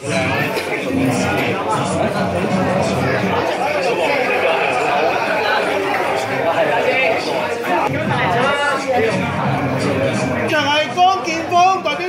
就係江建峰代表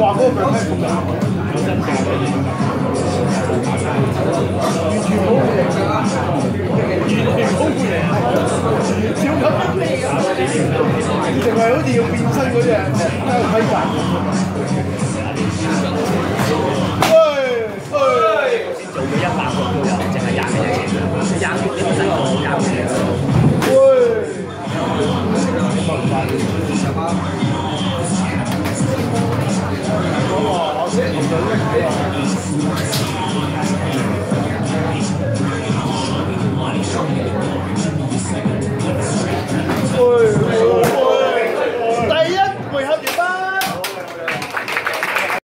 哇！嗰個腳係咁大，完全冇嘢，完全冇嘢，超級淨係好似要變身嗰只喺度揮發。喂喂！做咗一百個都有，淨係廿幾隻，廿幾隻新個廿幾隻。喂！Yeah.